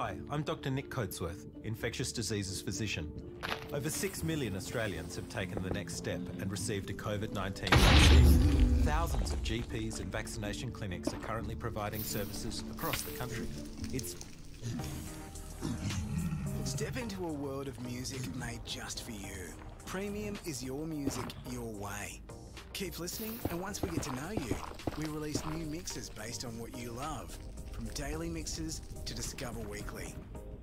Hi, I'm Dr. Nick Coatsworth, infectious diseases physician. Over 6 million Australians have taken the next step and received a COVID 19 vaccine. Thousands of GPs and vaccination clinics are currently providing services across the country. It's Step into a world of music made just for you. Premium is your music your way. Keep listening, and once we get to know you, we release new mixes based on what you love, from daily mixes to Discover Weekly.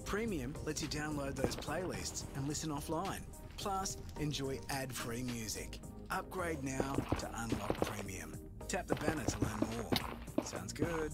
Premium lets you download those playlists and listen offline. Plus, enjoy ad free music. Upgrade now to unlock Premium. Tap the banner to learn more. Sounds good.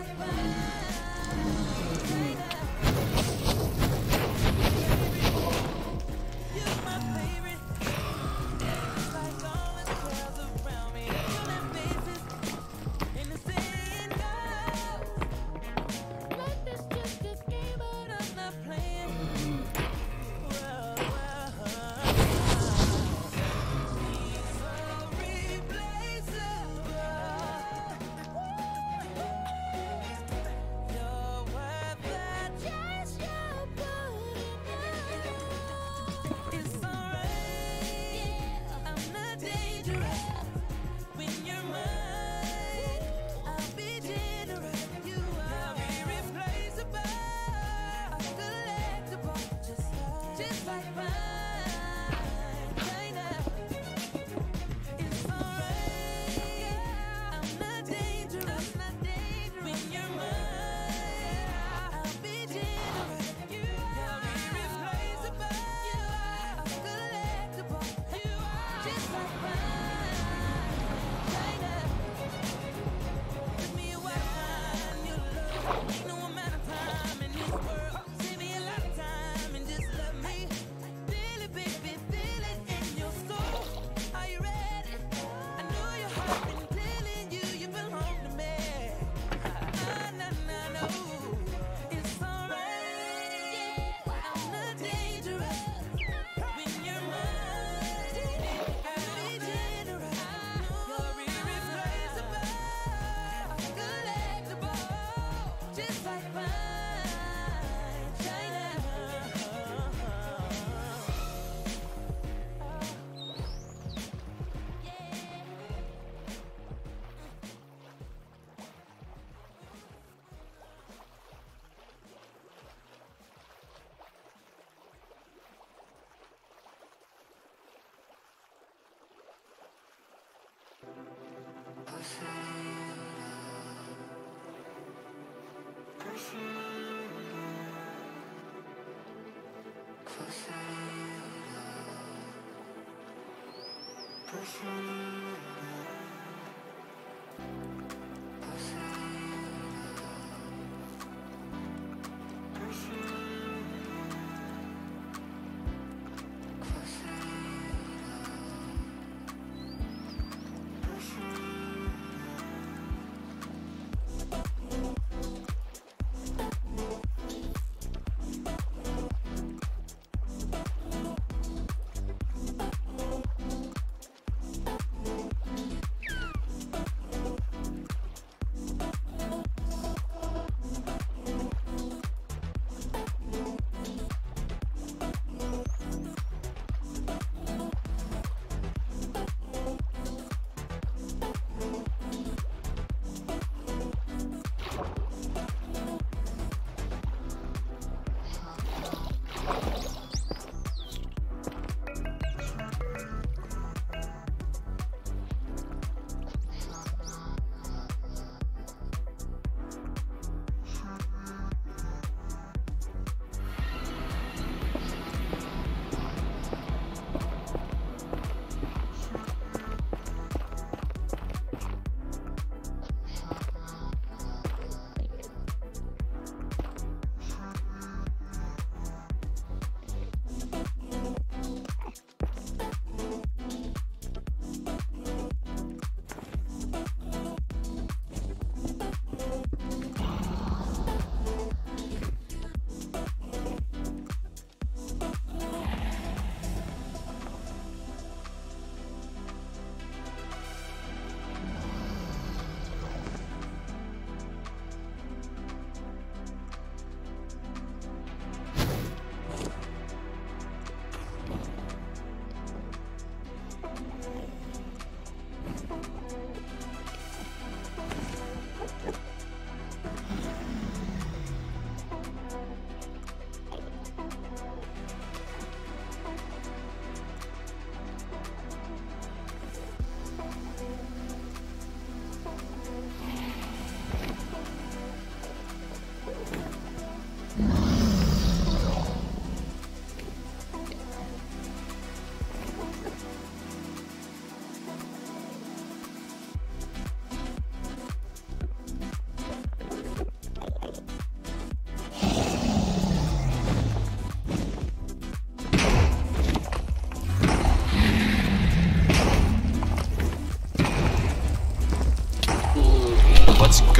Bye. Thank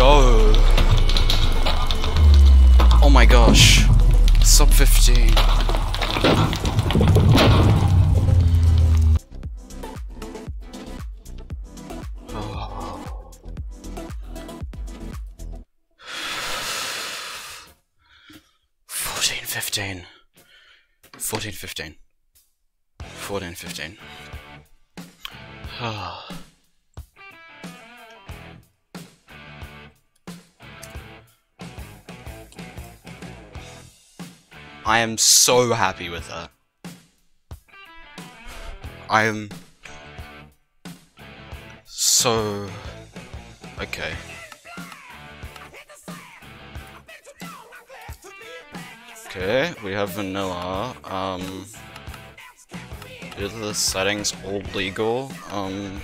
go. Oh my gosh. Sub 15. Oh. Fourteen fifteen. Fourteen fifteen. Ah. I am so happy with that. I am so okay. Okay, we have vanilla. Um, are the settings all legal? Um,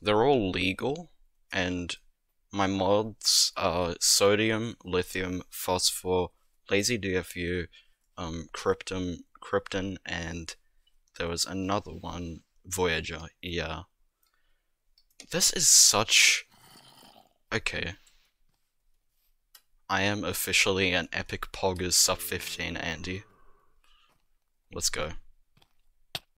they're all legal, and my mods are sodium, lithium, phosphor, lazy DFU, um, Cryptum, Krypton, and there was another one, Voyager. Yeah. This is such. Okay. I am officially an epic poggers sub 15 Andy. Let's go.